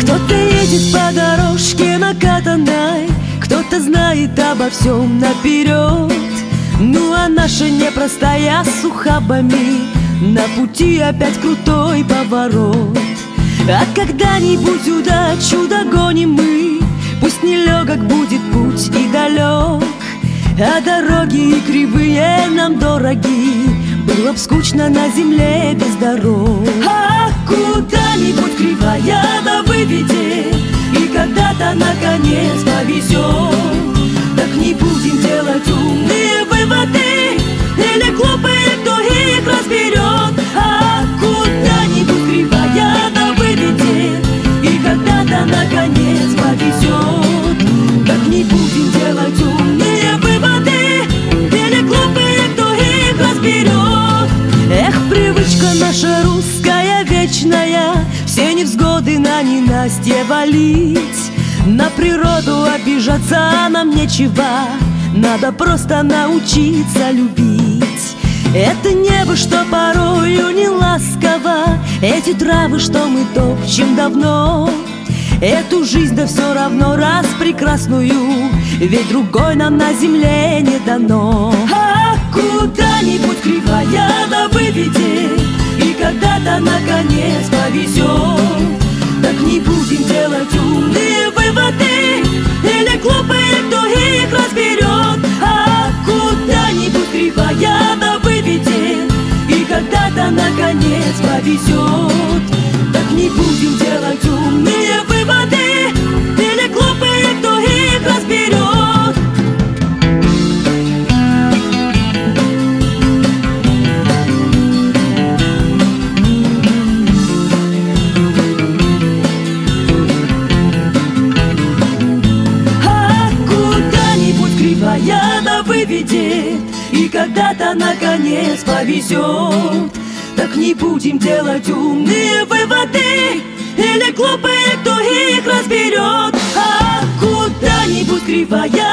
Кто-то едет по дорожке накатанной Кто-то знает обо всем наперед. Ну а наша непростая с ухабами На пути опять крутой поворот А когда-нибудь удачу догоним мы. Пусть нелегок будет путь и далек А дороги и кривые нам дороги. Было б скучно на земле без дорог. А куда-нибудь кривая Все невзгоды на ненастье валить. На природу обижаться нам нечего. Надо просто научиться любить. Это небо, что порою не ласково. Эти травы, что мы топчем давно. Эту жизнь да все равно раз прекрасную. Ведь другой нам на земле не дано наконец повезет Так не будем делать умные выводы. Или глупые, кто их разберет А куда-нибудь кривая выведет И когда-то наконец повезет выведет И когда-то наконец повезет. Так не будем делать умные выводы Или глупые, кто их разберет. А куда-нибудь кривая